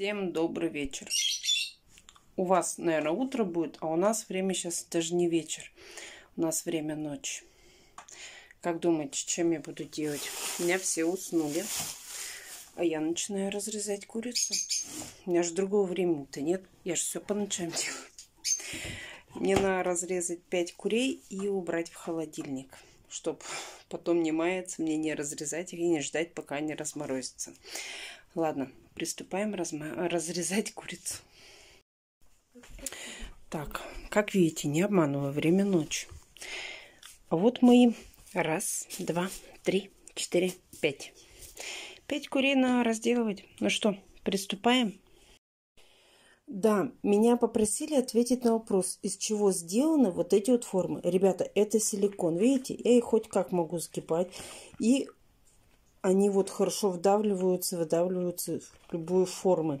Всем добрый вечер. У вас, наверное, утро будет, а у нас время сейчас даже не вечер. У нас время ночь. Как думаете, чем я буду делать? У меня все уснули. А я начинаю разрезать курицу. У меня же другого времени-то нет. Я же все по ночам делаю. Мне надо разрезать 5 курей и убрать в холодильник. Чтобы потом не маяться, мне не разрезать их и не ждать, пока они разморозятся. Ладно, приступаем разрезать курицу. Так, как видите, не обманываю, время ночь. А вот мои раз, два, три, четыре, пять. Пять курей надо разделывать. Ну что, приступаем? Да, меня попросили ответить на вопрос, из чего сделаны вот эти вот формы. Ребята, это силикон, видите? Я их хоть как могу сгибать. И они вот хорошо вдавливаются, выдавливаются в любую форму.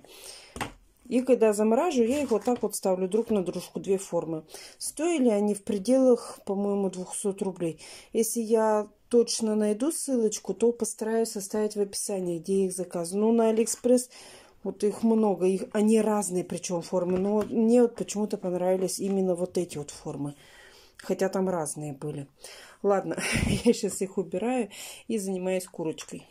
И когда замораживаю, я их вот так вот ставлю друг на дружку, две формы. Стоили они в пределах, по-моему, 200 рублей. Если я точно найду ссылочку, то постараюсь оставить в описании, где их заказываю. Ну, на Алиэкспресс вот их много, их, они разные причем формы. Но мне вот почему-то понравились именно вот эти вот формы. Хотя там разные были. Ладно, я сейчас их убираю и занимаюсь курочкой.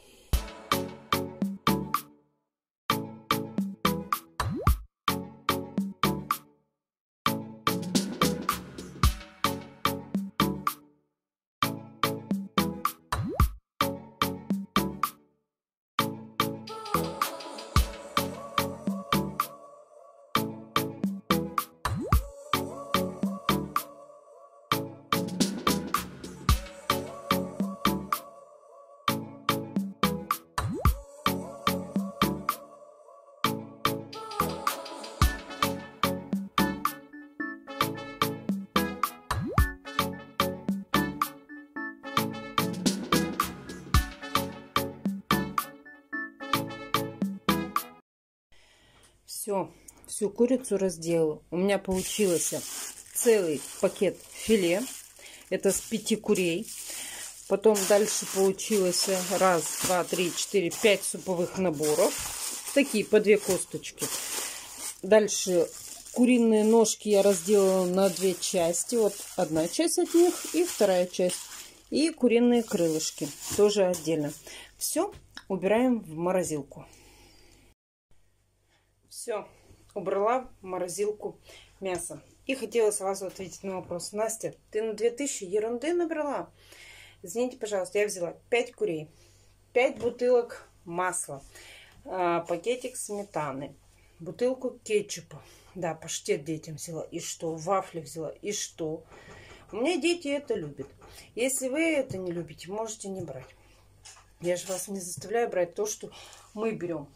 Все, всю курицу разделала. У меня получился целый пакет филе. Это с пяти курей. Потом дальше получилось раз, два, три, четыре, пять суповых наборов. Такие по две косточки. Дальше куриные ножки я разделала на две части. Вот одна часть от них и вторая часть. И куриные крылышки тоже отдельно. Все убираем в морозилку. Все, убрала в морозилку мясо. И хотела сразу ответить на вопрос. Настя, ты на 2000 ерунды набрала? Извините, пожалуйста, я взяла 5 курей, 5 бутылок масла, а, пакетик сметаны, бутылку кетчупа. Да, паштет детям взяла. И что? Вафли взяла. И что? У меня дети это любят. Если вы это не любите, можете не брать. Я же вас не заставляю брать то, что мы берем.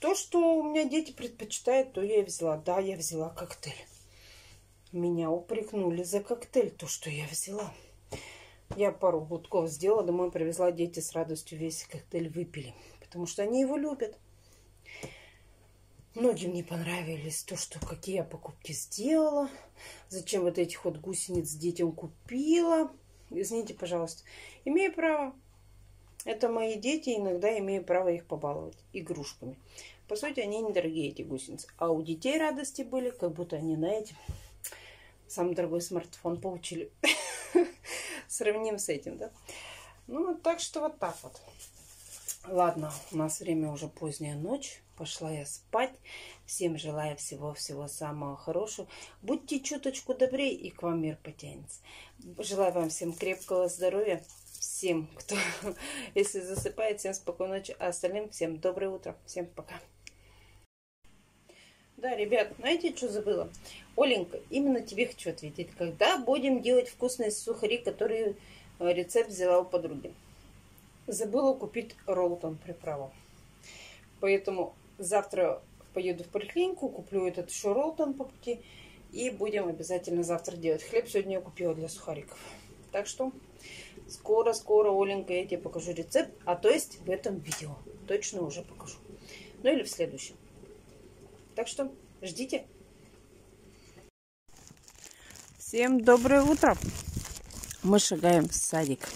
То, что у меня дети предпочитают, то я и взяла. Да, я взяла коктейль. Меня упрекнули за коктейль, то, что я взяла. Я пару глотков сделала, домой привезла, дети с радостью весь коктейль выпили. Потому что они его любят. Многим не понравились то, что какие я покупки сделала. Зачем вот этих вот гусениц детям купила. Извините, пожалуйста. Имею право. Это мои дети, иногда имею право их побаловать игрушками. По сути, они недорогие, эти гусеницы. А у детей радости были, как будто они на эти самый дорогой смартфон получили. Сравним с этим, да? Ну, так что вот так вот. Ладно, у нас время уже поздняя ночь. Пошла я спать. Всем желаю всего-всего самого хорошего. Будьте чуточку добрее, и к вам мир потянется. Желаю вам всем крепкого здоровья всем, кто, если засыпает, всем спокойной ночи, а остальным всем доброе утро. Всем пока. Да, ребят, знаете, что забыла? Оленька, именно тебе хочу ответить. Когда будем делать вкусные сухари, которые э, рецепт взяла у подруги? Забыла купить роллтон приправу. Поэтому завтра поеду в поликлинику, куплю этот еще роллтон по пути. И будем обязательно завтра делать. Хлеб сегодня я купила для сухариков. Так что Скоро-скоро, Оленька, я тебе покажу рецепт. А то есть в этом видео. Точно уже покажу. Ну или в следующем. Так что ждите. Всем доброе утро. мы шагаем в садик.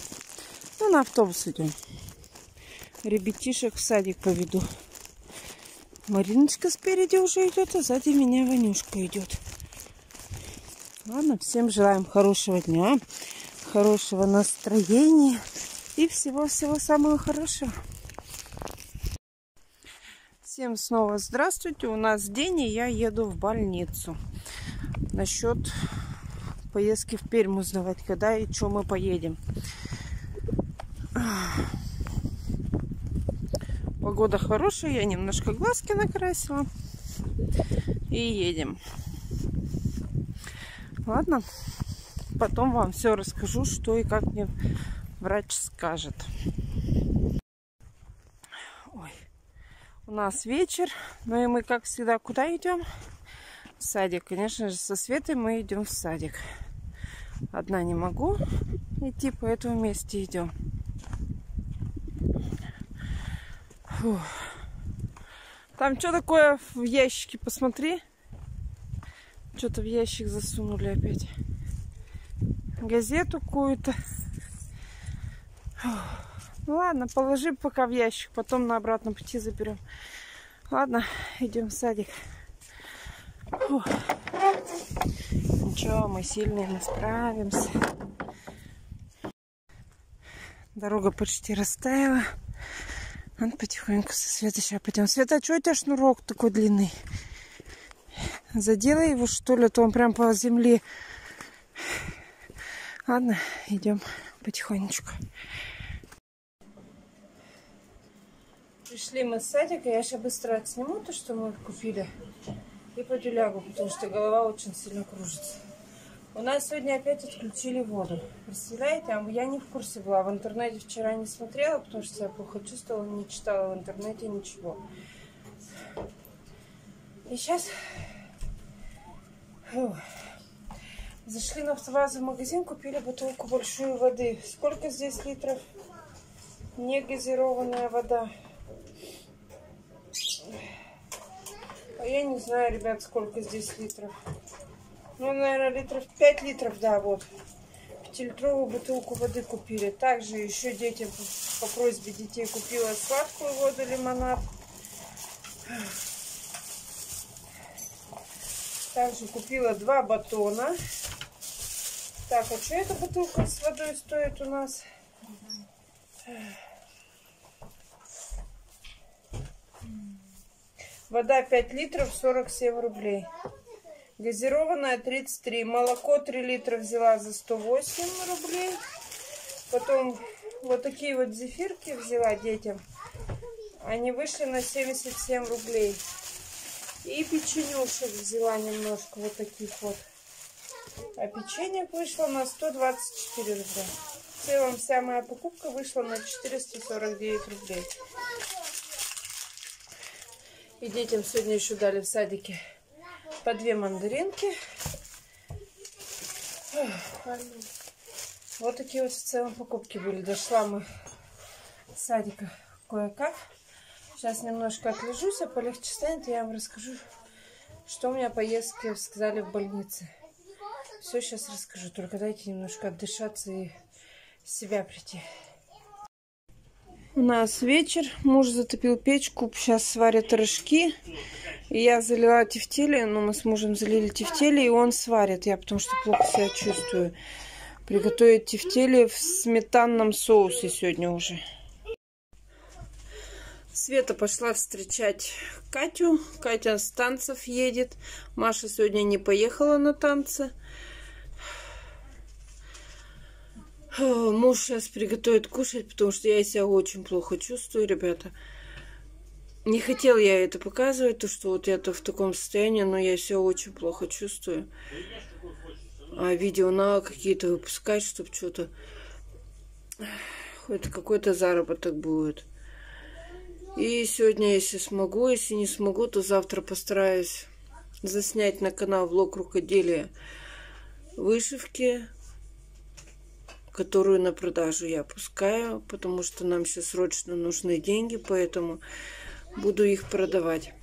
Ну, на автобус идем. Ребятишек в садик поведу. Мариночка спереди уже идет, а сзади меня Ванюшка идет. Ладно, всем желаем хорошего дня, хорошего настроения и всего-всего самого хорошего. Всем снова здравствуйте. У нас день, и я еду в больницу. Насчет поездки в Пермь узнавать, когда и что мы поедем. Погода хорошая, я немножко глазки накрасила. И едем. Ладно, потом вам все расскажу, что и как мне врач скажет. Ой. У нас вечер, ну и мы, как всегда, куда идем? В садик. Конечно же, со Светой мы идем в садик. Одна не могу идти, поэтому вместе идем. Фух. Там что такое в ящике? Посмотри. Что-то в ящик засунули опять. Газету какую-то. Ну ладно, положи пока в ящик, потом на обратном пути заберем. Ладно, идем в садик. Фух. Ничего, мы сильные, мы справимся. Дорога почти растаяла. Он потихоньку со Светой сейчас пойдем. Света, а что у тебя шнурок такой длинный? Заделай его, что ли, а то он прям по земле. Ладно, идем потихонечку. Пришли мы с садика. Я сейчас быстро отсниму то, что мы купили. И пойду лягу, потому что голова очень сильно кружится. У нас сегодня опять отключили воду. Представляете? А я не в курсе была. В интернете вчера не смотрела, потому что я плохо чувствовала, не читала в интернете ничего. И сейчас Фух. Зашли на автовазовый магазин, купили бутылку большую воды. Сколько здесь литров? Негазированная вода. А я не знаю, ребят, сколько здесь литров. Ну, наверное, литров 5 литров, да, вот. Пятилитровую бутылку воды купили. Также еще детям по просьбе детей купила сладкую воду, лимонад. Также купила два батона. Так, а что эта бутылка с водой стоит у нас? Вода 5 литров, 47 рублей. Газированная 33. Молоко 3 литра взяла за 108 рублей. Потом вот такие вот зефирки взяла детям. Они вышли на 77 рублей. И печенюшек взяла немножко, вот таких вот. А печенье вышло на 124 рубля. В целом вся моя покупка вышла на 449 рублей. И детям сегодня еще дали в садике по две мандаринки. Вот такие вот в целом покупки были. Дошла мы с садика кое-как. Сейчас немножко отлежусь, а полегче станет, я вам расскажу, что у меня поездки сказали в больнице. Все сейчас расскажу, только дайте немножко отдышаться и себя прийти. У нас вечер, муж затопил печку, сейчас сварят рожки. И я залила тефтели, но мы с мужем залили тефтели, и он сварит. Я потому что плохо себя чувствую. Приготовить тефтели в сметанном соусе сегодня уже. Света пошла встречать Катю. Катя с танцев едет. Маша сегодня не поехала на танцы. Муж сейчас приготовит кушать, потому что я себя очень плохо чувствую, ребята. Не хотел я это показывать, то что вот я-то в таком состоянии, но я себя очень плохо чувствую. А видео на какие-то выпускать, чтобы что-то... Хоть какой-то заработок будет. И сегодня, если смогу, если не смогу, то завтра постараюсь заснять на канал влог рукоделия вышивки, которую на продажу я пускаю, потому что нам сейчас срочно нужны деньги, поэтому буду их продавать.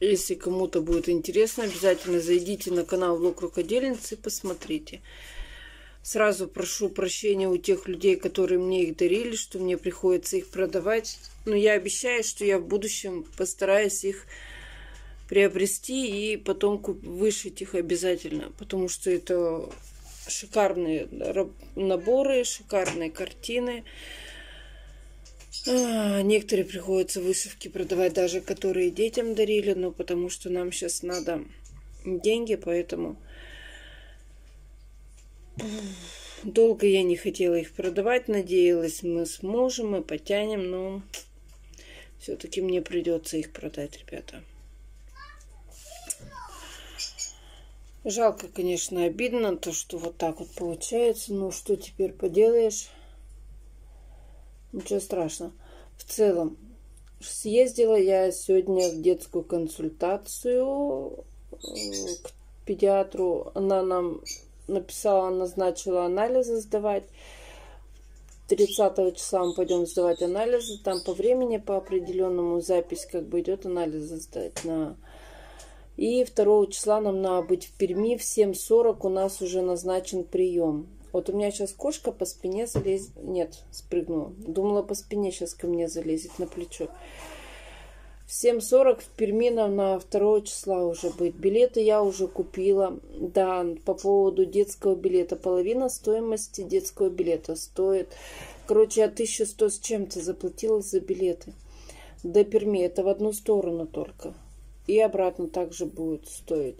Если кому-то будет интересно, обязательно зайдите на канал Влог Рукодельницы и посмотрите. Сразу прошу прощения у тех людей, которые мне их дарили, что мне приходится их продавать. Но я обещаю, что я в будущем постараюсь их приобрести и потом вышить их обязательно. Потому что это шикарные наборы, шикарные картины. А, некоторые приходится вышивки продавать даже, которые детям дарили, но потому что нам сейчас надо деньги, поэтому долго я не хотела их продавать, надеялась, мы сможем, мы потянем, но все-таки мне придется их продать, ребята. Жалко, конечно, обидно, то, что вот так вот получается. Ну, что теперь поделаешь? Ничего страшного. В целом, съездила я сегодня в детскую консультацию э, к педиатру. Она нам написала, назначила анализы сдавать. 30 числа мы пойдем сдавать анализы. Там по времени, по определенному запись как бы идет анализы сдать на и 2 числа нам надо быть в Перми. В 7.40 у нас уже назначен прием. Вот у меня сейчас кошка по спине залезет. Нет, спрыгнула. Думала, по спине сейчас ко мне залезет на плечо. В 7.40 в Перми нам на 2 числа уже быть. Билеты я уже купила. Да, по поводу детского билета. Половина стоимости детского билета стоит. Короче, я 1100 с чем-то заплатила за билеты. До Перми. Это в одну сторону только. И обратно также будет стоить.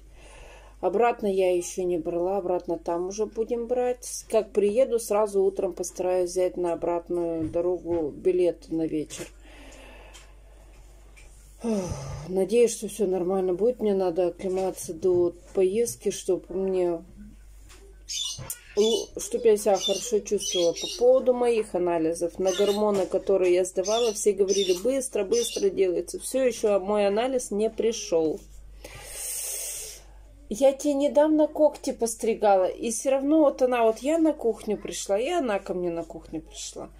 Обратно я еще не брала, обратно там уже будем брать. Как приеду, сразу утром постараюсь взять на обратную дорогу билет на вечер. Надеюсь, что все нормально будет. Мне надо оклематься до поездки, чтобы мне чтобы я себя хорошо чувствовала. По поводу моих анализов на гормоны, которые я сдавала, все говорили, быстро, быстро делается. Все еще мой анализ не пришел. Я тебе недавно когти постригала, и все равно вот она, вот я на кухню пришла, и она ко мне на кухню пришла.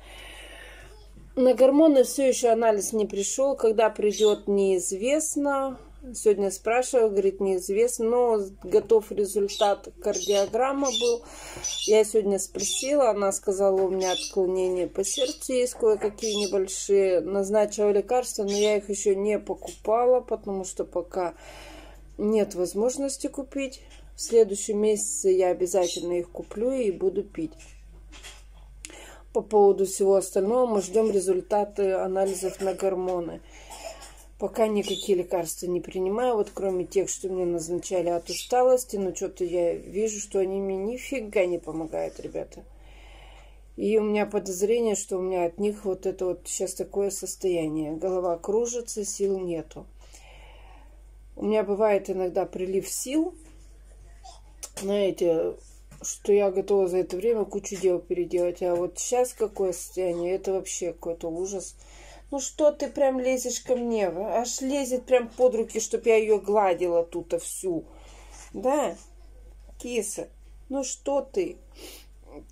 На гормоны все еще анализ не пришел, когда придет неизвестно. Сегодня спрашиваю, говорит, неизвестно, но готов результат кардиограмма был. Я сегодня спросила, она сказала, у меня отклонение по сердцу есть кое-какие небольшие. Назначила лекарства, но я их еще не покупала, потому что пока нет возможности купить. В следующем месяце я обязательно их куплю и буду пить. По поводу всего остального мы ждем результаты анализов на гормоны. Пока никакие лекарства не принимаю, вот кроме тех, что мне назначали от усталости, но что-то я вижу, что они мне нифига не помогают, ребята. И у меня подозрение, что у меня от них вот это вот сейчас такое состояние. Голова кружится, сил нету. У меня бывает иногда прилив сил, знаете, что я готова за это время кучу дел переделать. А вот сейчас какое состояние, это вообще какой-то ужас. Ну что ты прям лезешь ко мне? Аж лезет прям под руки, чтоб я ее гладила тут всю. Да, киса, ну что ты?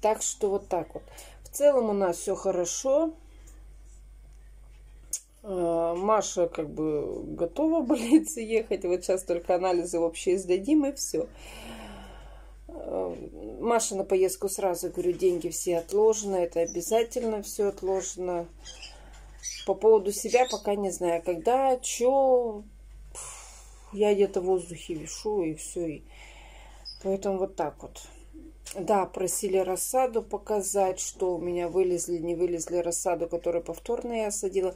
Так что вот так вот. В целом у нас все хорошо. А, Маша как бы готова болеться ехать. Вот сейчас только анализы вообще сдадим и все. А, Маша на поездку сразу, говорю, деньги все отложены. Это обязательно все отложено. По поводу себя пока не знаю. Когда, что, я где-то в воздухе вишу и все. И... Поэтому вот так вот. Да, просили рассаду показать, что у меня вылезли, не вылезли рассаду, которую повторно я садила.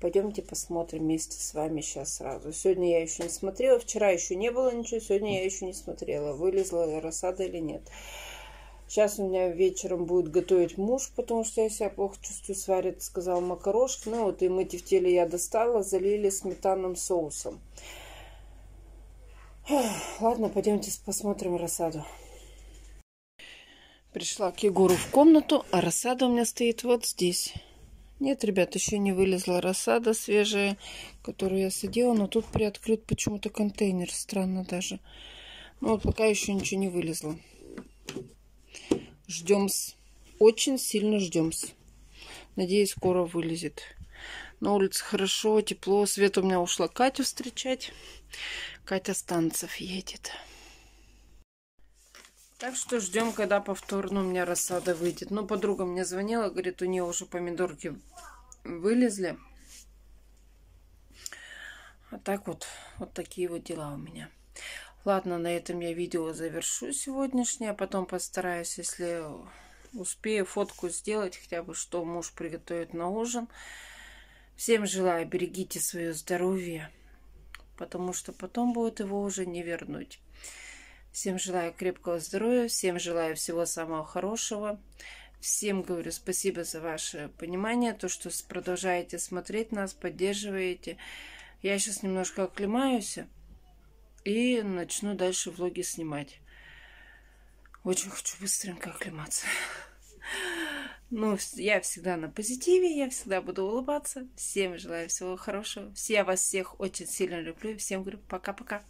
Пойдемте посмотрим вместе с вами сейчас сразу. Сегодня я еще не смотрела, вчера еще не было ничего, сегодня я еще не смотрела, вылезла рассада или нет. Сейчас у меня вечером будет готовить муж, потому что я себя плохо чувствую, сварит, сказал макарошки. Ну вот и мы тефтели я достала, залили сметанным соусом. Ладно, пойдемте посмотрим рассаду. Пришла к Егору в комнату, а рассада у меня стоит вот здесь. Нет, ребят, еще не вылезла рассада свежая, которую я садила, но тут приоткрыт почему-то контейнер, странно даже. Ну вот пока еще ничего не вылезло. Ждем. -с. Очень сильно ждем. -с. Надеюсь, скоро вылезет. На улице хорошо, тепло. Свет у меня ушла Катю встречать. Катя Станцев едет. Так что ждем, когда повторно у меня рассада выйдет. Ну, подруга мне звонила, говорит, у нее уже помидорки вылезли. А так вот, вот такие вот дела у меня. Ладно, на этом я видео завершу сегодняшнее. Потом постараюсь, если успею, фотку сделать, хотя бы что муж приготовит на ужин. Всем желаю, берегите свое здоровье, потому что потом будет его уже не вернуть. Всем желаю крепкого здоровья, всем желаю всего самого хорошего. Всем говорю спасибо за ваше понимание, то, что продолжаете смотреть нас, поддерживаете. Я сейчас немножко оклемаюсь и начну дальше влоги снимать. Очень хочу быстренько оклематься. Ну, я всегда на позитиве, я всегда буду улыбаться. Всем желаю всего хорошего. Я вас всех очень сильно люблю. Всем говорю пока-пока.